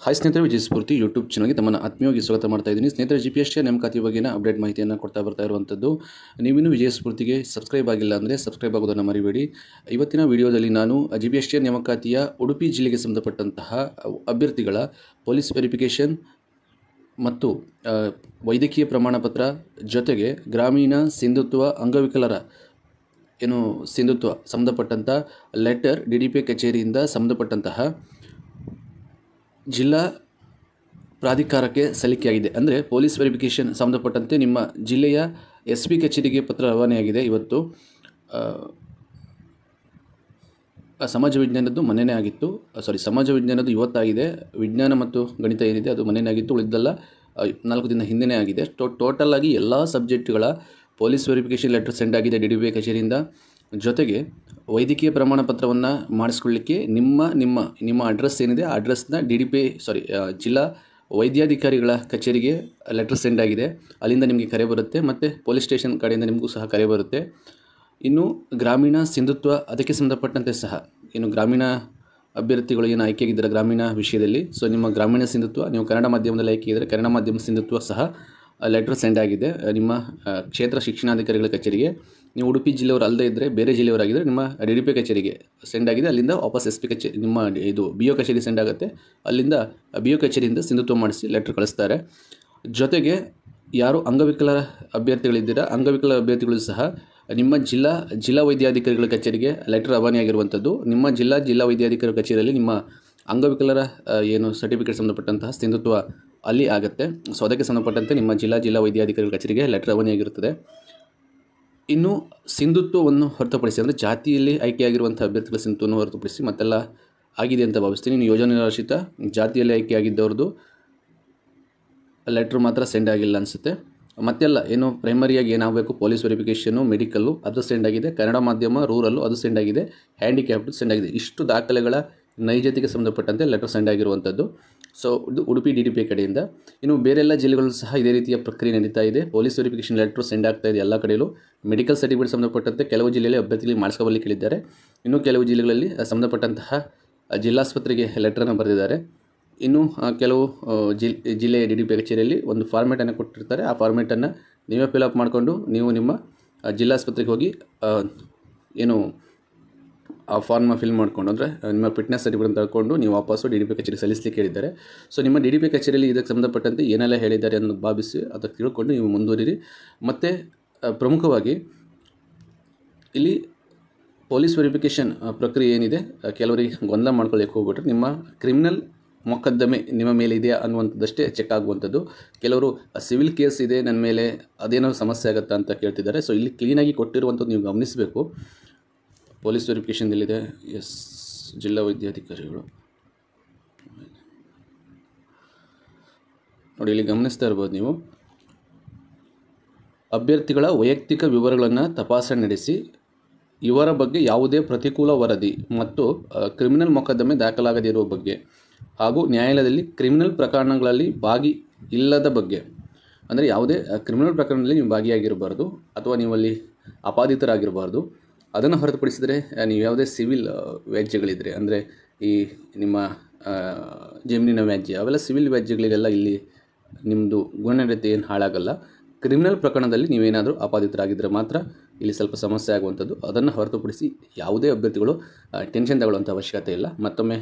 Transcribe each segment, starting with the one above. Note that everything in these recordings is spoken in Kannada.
ಹಾಯ್ ಸ್ನೇಹಿತರೆ ವಿಜಯ ಸ್ಫೂರ್ತಿ ಯೂಟ್ಯೂಬ್ ಚಾನಲ್ಗೆ ತಮ್ಮನ್ನು ಆತ್ಮೀಯವಾಗಿ ಸ್ವಾಗತ ಮಾಡ್ತಾ ಇದ್ದೀನಿ. ಸ್ನೇಹಿತರೆ ಜಿ ಪಿ ಎಸ್ ಟಿ ನೇಮಕಾತಿ ಬಗ್ಗೆನ ಅಪ್ಡೇಟ್ ಮಾಹಿತಿಯನ್ನು ಕೊಡ್ತಾ ಬರ್ತಾ ಇರುವಂಥದ್ದು ನೀವಿನ್ನೂ ವಿಜಯ ಸ್ಫೂರ್ತಿಗೆ ಸಬ್ಸ್ಕ್ರೈಬ್ ಆಗಿಲ್ಲ ಅಂದರೆ ಸಬ್ಸ್ಕ್ರೈಬ್ ಆಗೋದನ್ನು ಮರಿಬೇಡಿ. ಇವತ್ತಿನ ವಿಡಿಯೋದಲ್ಲಿ ನಾನು ಜಿ ಪಿ ಎಸ್ ಟಿ ನೇಮಕಾತಿಯ ಉಡುಪಿ ಜಿಲ್ಲೆಗೆ ಸಂಬಂಧಪಟ್ಟಂತಹ ಅಭ್ಯರ್ಥಿಗಳ ಪೊಲೀಸ್ ವೆರಿಫಿಕೇಷನ್ ಮತ್ತು ವೈದ್ಯಕೀಯ ಪ್ರಮಾಣಪತ್ರ ಜೊತೆಗೆ ಗ್ರಾಮೀಣ ಸಿಂಧುತ್ವ ಅಂಗವಿಕಲರ ಏನು ಸಿಂಧುತ್ವ ಸಂಬಂಧಪಟ್ಟಂಥ ಲೆಟರ್ ಡಿ ಡಿ ಪಿ ಕಚೇರಿಯಿಂದ ಸಂಬಂಧಪಟ್ಟಂತಹ ಜಿಲ್ಲಾ ಪ್ರಾಧಿಕಾರಕ್ಕೆ ಸಲ್ಲಿಕೆಯಾಗಿದೆ. ಅಂದರೆ ಪೊಲೀಸ್ ವೆರಿಫಿಕೇಷನ್ ಸಂಬಂಧಪಟ್ಟಂತೆ ನಿಮ್ಮ ಜಿಲ್ಲೆಯ ಎಸ್ ಪಿ ಕಚೇರಿಗೆ ಪತ್ರ ರವಾನೆಯಾಗಿದೆ. ಇವತ್ತು ಸಮಾಜ ವಿಜ್ಞಾನದ್ದು ಮನೆಯೇ ಆಗಿತ್ತು. ಸಾರಿ ಸಮಾಜ ವಿಜ್ಞಾನದ್ದು ಇವತ್ತಾಗಿದೆ. ವಿಜ್ಞಾನ ಮತ್ತು ಗಣಿತ ಏನಿದೆ ಅದು ಮನೆಯೇ ಆಗಿತ್ತು ಉಳಿದೆಲ್ಲ ನಾಲ್ಕು ದಿನ ಹಿಂದೆ ಆಗಿದೆ. ಟೋ, ಟೋಟಲ್ ಆಗಿ ಎಲ್ಲ ಸಬ್ಜೆಕ್ಟ್ಗಳ ಪೊಲೀಸ್ ವೆರಿಫಿಕೇಷನ್ ಲೆಟರ್ ಸೆಂಡ್ ಆಗಿದೆ ಡಿ ಡಿ ಬಿ ಕಚೇರಿಯಿಂದ. ಜೊತೆಗೆ ವೈದ್ಯಕೀಯ ಪ್ರಮಾಣ ಪತ್ರವನ್ನು ಮಾಡಿಸ್ಕೊಳ್ಳಿಕ್ಕೆ ನಿಮ್ಮ ನಿಮ್ಮ ನಿಮ್ಮ ಅಡ್ರೆಸ್ ಏನಿದೆ, ಆ ಅಡ್ರೆಸ್ನ ಡಿ ಡಿ ಪಿ ಸಾರಿ ಜಿಲ್ಲಾ ವೈದ್ಯಾಧಿಕಾರಿಗಳ ಕಚೇರಿಗೆ ಲೆಟರ್ ಸೆಂಡ್ ಆಗಿದೆ. ಅಲ್ಲಿಂದ ನಿಮಗೆ ಕರೆ ಬರುತ್ತೆ ಮತ್ತು ಪೊಲೀಸ್ ಸ್ಟೇಷನ್ ಕಡೆಯಿಂದ ನಿಮಗೂ ಸಹ ಕರೆ ಬರುತ್ತೆ. ಇನ್ನು ಗ್ರಾಮೀಣ ಸಿಂಧುತ್ವ, ಅದಕ್ಕೆ ಸಂಬಂಧಪಟ್ಟಂತೆ ಸಹ ಇನ್ನು ಗ್ರಾಮೀಣ ಅಭ್ಯರ್ಥಿಗಳು ಏನು ಆಯ್ಕೆಯಾಗಿದ್ದಾರೆ ಗ್ರಾಮೀಣ ವಿಷಯದಲ್ಲಿ ಸೊ ನಿಮ್ಮ ಗ್ರಾಮೀಣ ಸಿಂಧುತ್ವ, ನೀವು ಕನ್ನಡ ಮಾಧ್ಯಮದಲ್ಲಿ ಆಯ್ಕೆಯಿದ್ದರೆ ಕನ್ನಡ ಮಾಧ್ಯಮ ಸಿಂಧುತ್ವ ಸಹ ಲೆಟರ್ ಸೆಂಡ್ ಆಗಿದೆ. ನಿಮ್ಮ ಕ್ಷೇತ್ರ ಶಿಕ್ಷಣಾಧಿಕಾರಿಗಳ ಕಚೇರಿಗೆ. ನೀವು ಉಡುಪಿ ಜಿಲ್ಲೆಯವರು ಅಲ್ಲದೆ ಇದ್ದರೆ ಬೇರೆ ಜಿಲ್ಲೆಯವರಾಗಿದ್ದರೆ ನಿಮ್ಮ ಡಿ ಡಿ ಪಿ ಕಚೇರಿಗೆ ಸೆಂಡ್ ಆಗಿದೆ. ಅಲ್ಲಿಂದ ವಾಪಸ್ ಎಸ್ ಪಿ ಕಚೇರಿ ನಿಮ್ಮ ಇದು ಬಿ ಒ ಕಚೇರಿ ಸೆಂಡ್ ಆಗುತ್ತೆ. ಅಲ್ಲಿಂದ ಬಿ ಒ ಕಚೇರಿಯಿಂದ ಸಿಂಧುತ್ವ ಮಾಡಿಸಿ ಲೆಟ್ರ್ ಕಳಿಸ್ತಾರೆ. ಜೊತೆಗೆ ಯಾರು ಅಂಗವಿಕಲ ಅಭ್ಯರ್ಥಿಗಳಿದ್ದೀರಾ, ಅಂಗವಿಕಲ ಅಭ್ಯರ್ಥಿಗಳು ಸಹ ನಿಮ್ಮ ಜಿಲ್ಲಾ ಜಿಲ್ಲಾ ವೈದ್ಯಾಧಿಕಾರಿಗಳ ಕಚೇರಿಗೆ ಲೆಟರ್ ರವಾನೆಯಾಗಿರುವಂಥದ್ದು ನಿಮ್ಮ ಜಿಲ್ಲಾ ಜಿಲ್ಲಾ ವೈದ್ಯಾಧಿಕಾರಿ ಕಚೇರಿಯಲ್ಲಿ ನಿಮ್ಮ ಅಂಗವಿಕಲರ ಏನು ಸರ್ಟಿಫಿಕೇಟ್ ಸಂಬಂಧಪಟ್ಟಂತಹ ಸಿಂಧುತ್ವ ಅಲ್ಲಿ ಆಗುತ್ತೆ. ಸೊ ಅದಕ್ಕೆ ಸಂಬಂಧಪಟ್ಟಂತೆ ನಿಮ್ಮ ಜಿಲ್ಲಾ ಜಿಲ್ಲಾ ವೈದ್ಯಾಧಿಕಾರಿಗಳ ಕಚೇರಿಗೆ ಲೆಟರ್ ರವಾನೆಯಾಗಿರುತ್ತದೆ. ಇನ್ನು ಸಿಂಧುತ್ವವನ್ನು ಹೊರತುಪಡಿಸಿ, ಅಂದರೆ ಜಾತಿಯಲ್ಲಿ ಆಯ್ಕೆಯಾಗಿರುವಂಥ ಅಭ್ಯರ್ಥಿಗಳ ಸಿಂಧುತ್ವವನ್ನು ಹೊರತುಪಡಿಸಿ ಮತ್ತೆಲ್ಲ ಆಗಿದೆ ಅಂತ ಭಾವಿಸ್ತೀನಿ. ಇನ್ನು ಯೋಜನೆ ನಿರಾಶ್ರಿತ, ಜಾತಿಯಲ್ಲಿ ಆಯ್ಕೆಯಾಗಿದ್ದವ್ರದ್ದು ಲೆಟ್ರ್ ಮಾತ್ರ ಸೆಂಡ್ ಆಗಿಲ್ಲ ಅನಿಸುತ್ತೆ. ಮತ್ತೆಲ್ಲ ಏನು ಪ್ರೈಮರಿಯಾಗಿ ಏನಾಗಬೇಕು? ಪೊಲೀಸ್ ವೆರಿಫಿಕೇಷನ್ನು ಮೆಡಿಕಲ್ಲು ಅದು ಸೆಂಡ್ ಆಗಿದೆ. ಕನ್ನಡ ಮಾಧ್ಯಮ ರೂರಲ್ಲು ಅದು ಸೆಂಡ್ ಆಗಿದೆ. ಹ್ಯಾಂಡಿಕ್ಯಾಪ್ಡ್ ಸೆಂಡ್ ಆಗಿದೆ. ಇಷ್ಟು ದಾಖಲೆಗಳ ನೈಜತೆಗೆ ಸಂಬಂಧಪಟ್ಟಂತೆ ಲೆಟರ್ ಸೆಂಡ್ ಆಗಿರುವಂಥದ್ದು. ಸೊ ಇದು ಉಡುಪಿ ಡಿ ಡಿ ಪಿ ಕಡೆಯಿಂದ. ಇನ್ನು ಬೇರೆಲ್ಲ ಜಿಲ್ಲೆಗಳಲ್ಲೂ ಸಹ ಇದೇ ರೀತಿಯ ಪ್ರಕ್ರಿಯೆ ನಡೀತಾ ಇದೆ. ಪೊಲೀಸ್ ವೆರಿಫಿಕೇಷನ್ ಲೆಟ್ರ್ ಸೆಂಡ್ ಆಗ್ತಾ ಇದೆ ಎಲ್ಲ ಕಡೆಯಲ್ಲೂ. ಮೆಡಿಕಲ್ ಸರ್ಟಿಫಿಕೇಟ್ ಸಂಬಂಧಪಟ್ಟಂತೆ ಕೆಲವು ಜಿಲ್ಲೆಯಲ್ಲಿ ಅಭ್ಯರ್ಥಿಗಳಿಗೆ ಮಾಡಿಸ್ಕೊಳ್ಳಿ ಕೇಳಿದ್ದಾರೆ. ಇನ್ನು ಕೆಲವು ಜಿಲ್ಲೆಗಳಲ್ಲಿ ಸಂಬಂಧಪಟ್ಟಂತಹ ಜಿಲ್ಲಾಸ್ಪತ್ರೆಗೆ ಲೆಟ್ರನ್ನು ಬರೆದಿದ್ದಾರೆ. ಇನ್ನು ಕೆಲವು ಜಿಲ್, ಜಿಲ್ಲೆಯ ಡಿ ಡಿ ಪಿ ಕಚೇರಿಯಲ್ಲಿ ಒಂದು ಫಾರ್ಮೇಟನ್ನು ಕೊಟ್ಟಿರ್ತಾರೆ. ಆ ಫಾರ್ಮೇಟನ್ನು ನೀವೇ ಫಿಲಪ್ ಮಾಡಿಕೊಂಡು, ನೀವು ನಿಮ್ಮ ಜಿಲ್ಲಾಸ್ಪತ್ರೆಗೆ ಹೋಗಿ ಏನು ಆ ಫಾರ್ಮ ಫಿಲ್ ಮಾಡಿಕೊಂಡು, ಅಂದರೆ ನಿಮ್ಮ ಫಿಟ್ನೆಸ್ ಸರ್ಟಿಫಿಕೇಟ್ ತಗೊಂಡು ನೀವು ವಾಪಸ್ಸು ಡಿ ಡಿ ಪಿ ಕಚೇರಿ ಸಲ್ಲಿಸಲಿಕ್ಕೆ ಹೇಳಿದ್ದಾರೆ. ಸೊ ನಿಮ್ಮ ಡಿ ಡಿ ಪಿ ಕಚೇರಿಯಲ್ಲಿ ಇದಕ್ಕೆ ಸಂಬಂಧಪಟ್ಟಂತೆ ಏನೆಲ್ಲ ಹೇಳಿದ್ದಾರೆ ಅನ್ನೋದು ಭಾವಿಸಿ ಅದಕ್ಕೆ ತಿಳ್ಕೊಂಡು ನೀವು ಮುಂದುವರಿರಿ. ಮತ್ತು ಪ್ರಮುಖವಾಗಿ ಇಲ್ಲಿ ಪೊಲೀಸ್ ವೆರಿಫಿಕೇಷನ್ ಪ್ರಕ್ರಿಯೆ ಏನಿದೆ ಕೆಲವರಿಗೆ ಗೊಂದಲ ಮಾಡ್ಕೊಳ್ಳಿಕ್ಕೆ ಹೋಗ್ಬಿಟ್ರೆ ನಿಮ್ಮ ಕ್ರಿಮಿನಲ್ ಮೊಕದ್ದಮೆ ನಿಮ್ಮ ಮೇಲೆ ಇದೆಯಾ ಅನ್ನುವಂಥದ್ದಷ್ಟೇ ಚೆಕ್ ಆಗುವಂಥದ್ದು. ಕೆಲವರು ಸಿವಿಲ್ ಕೇಸ್ ಇದೆ ನನ್ನ ಮೇಲೆ ಅದೇನೋ ಸಮಸ್ಯೆ ಆಗುತ್ತಾ ಅಂತ ಕೇಳ್ತಿದ್ದಾರೆ. ಸೊ ಇಲ್ಲಿ ಕ್ಲೀನಾಗಿ ಕೊಟ್ಟಿರುವಂಥದ್ದು ನೀವು ಗಮನಿಸಬೇಕು. ಪೊಲೀಸ್ ವೆರಿಫಿಕೇಷನ್ ಎಲ್ಲಿದೆ? ಎಸ್, ಜಿಲ್ಲಾ ವೈದ್ಯಾಧಿಕಾರಿಗಳು. ನೋಡಿ, ಇಲ್ಲಿ ಗಮನಿಸ್ತಾ ಇರ್ಬೋದು ನೀವು. ಅಭ್ಯರ್ಥಿಗಳ ವೈಯಕ್ತಿಕ ವಿವರಗಳನ್ನು ತಪಾಸಣೆ ನಡೆಸಿ, ಇವರ ಬಗ್ಗೆ ಯಾವುದೇ ಪ್ರತಿಕೂಲ ವರದಿ ಮತ್ತು ಕ್ರಿಮಿನಲ್ ಮೊಕದ್ದಮೆ ದಾಖಲಾಗದಿರುವ ಬಗ್ಗೆ ಹಾಗೂ ನ್ಯಾಯಾಲಯದಲ್ಲಿ ಕ್ರಿಮಿನಲ್ ಪ್ರಕರಣಗಳಲ್ಲಿ ಭಾಗಿ ಇಲ್ಲದ ಬಗ್ಗೆ, ಅಂದರೆ ಯಾವುದೇ ಕ್ರಿಮಿನಲ್ ಪ್ರಕರಣದಲ್ಲಿ ನೀವು ಭಾಗಿಯಾಗಿರಬಾರ್ದು ಅಥವಾ ನೀವಲ್ಲಿ ಅಪಾದಿತರಾಗಿರಬಾರ್ದು. ಅದನ್ನು ಹೊರತುಪಡಿಸಿದರೆ ನೀವು ಯಾವುದೇ ಸಿವಿಲ್ ವ್ಯಾಜ್ಯಗಳಿದ್ದರೆ ಅಂದರೆ ಈ ನಿಮ್ಮ ಜಮೀನಿನ ವ್ಯಾಜ್ಯ, ಅವೆಲ್ಲ ಸಿವಿಲ್ ವ್ಯಾಜ್ಯಗಳಿಗೆಲ್ಲ ಇಲ್ಲಿ ನಿಮ್ಮದು ಗುಣನಡತೆ ಏನು ಹಾಳಾಗಲ್ಲ. ಕ್ರಿಮಿನಲ್ ಪ್ರಕರಣದಲ್ಲಿ ನೀವೇನಾದರೂ ಅಪಾದಿತರಾಗಿದ್ದರೆ ಮಾತ್ರ ಇಲ್ಲಿ ಸ್ವಲ್ಪ ಸಮಸ್ಯೆ ಆಗುವಂಥದ್ದು. ಅದನ್ನು ಹೊರತುಪಡಿಸಿ ಯಾವುದೇ ಅಭ್ಯರ್ಥಿಗಳು ಟೆನ್ಷನ್ ತಗೊಳ್ಳುವಂಥ ಅವಶ್ಯಕತೆ ಇಲ್ಲ. ಮತ್ತೊಮ್ಮೆ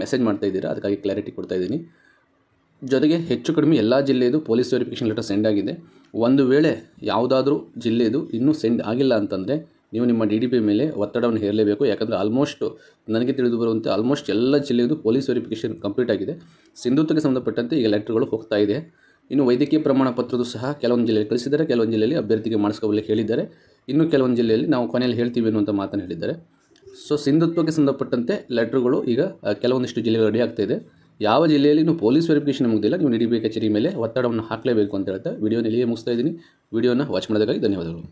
ಮೆಸೇಜ್ ಮಾಡ್ತಾ ಇದ್ದೀರಾ, ಅದಕ್ಕಾಗಿ ಕ್ಲಾರಿಟಿ ಕೊಡ್ತಾ ಇದ್ದೀನಿ. ಜೊತೆಗೆ ಹೆಚ್ಚು ಕಡಿಮೆ ಎಲ್ಲ ಜಿಲ್ಲೆಯದು ಪೊಲೀಸ್ ವೆರಿಫಿಕೇಷನ್ ಲೆಟರ್ ಸೆಂಡ್ ಆಗಿದೆ. ಒಂದು ವೇಳೆ ಯಾವುದಾದ್ರೂ ಜಿಲ್ಲೆಯದು ಇನ್ನೂ ಸೆಂಡ್ ಆಗಿಲ್ಲ ಅಂತಂದರೆ ನೀವು ನಿಮ್ಮ ಡಿ ಡಿ ಪಿ ಮೇಲೆ ಒತ್ತಡವನ್ನು ಹೇರಲೇಬೇಕು. ಯಾಕಂದರೆ ಆಲ್ಮೋಸ್ಟ್ ನನಗೆ ತಿಳಿದು ಬರುವಂತೆ ಆಲ್ಮೋಸ್ಟ್ ಎಲ್ಲ ಜಿಲ್ಲೆಯದು ಪೊಲೀಸ್ ವೆರಿಫಿಕೇಷನ್ ಕಂಪ್ಲೀಟ್ ಆಗಿದೆ. ಸಿಂಧುತ್ವಕ್ಕೆ ಸಂಬಂಧಪಟ್ಟಂತೆ ಈಗ ಲೆಟರ್ಗಳು ಹೋಗ್ತಾ ಇದೆ. ಇನ್ನು ವೈದ್ಯಕೀಯ ಪ್ರಮಾಣ ಸಹ ಕೆಲವೊಂದು ಜಿಲ್ಲೆಯಲ್ಲಿ ಕಳಿಸಿದ್ದಾರೆ. ಕೆಲವೊಂದು ಜಿಲ್ಲೆಯಲ್ಲಿ ಅಭ್ಯರ್ಥಿಗೆ ಮಾಡಿಸ್ಕೋಬಲಿಕ್ಕೆ ಹೇಳಿದ್ದಾರೆ. ಇನ್ನು ಕೆಲವೊಂದು ಜಿಲ್ಲೆಯಲ್ಲಿ ನಾವು ಕೊನೆಯಲ್ಲಿ ಹೇಳ್ತೀವಿ ಅನ್ನುವಂಥ ಮಾತನ್ನು ಹೇಳಿದ್ದಾರೆ. ಸೊ ಸಿಂಧುತ್ವಕ್ಕೆ ಸಂಬಂಧಪಟ್ಟಂತೆ ಲೆಟ್ರುಗಳು ಈಗ ಕೆಲವೊಂದಿಷ್ಟು ಜಿಲ್ಲೆಗಳು ರೆಡಿ ಆಗ್ತಾ ಇದೆ. ಯಾವ ಜಿಲ್ಲೆಯಲ್ಲಿ ನೀವು ಪೊಲೀಸ್ ವೆರಿಫಿಕೇಷನ್ ಮುಗಿದಿಲ್ಲ. ನೀವು ಡಿ ಕಚೇರಿ ಮೇಲೆ ಒತ್ತಡವನ್ನು ಹಾಕಲೇಬೇಕು ಅಂತ ಹೇಳ್ತಾ ವಿಡಿಯೋನ ಇಲ್ಲಿಯೇ ಮುಗಿಸ್ತಾ ಇದ್ದೀನಿ. ವಿಡಿಯೋನ ವಾಚ್ ಮಾಡೋದಕ್ಕಾಗಿ ಧನ್ಯವಾದಗಳು.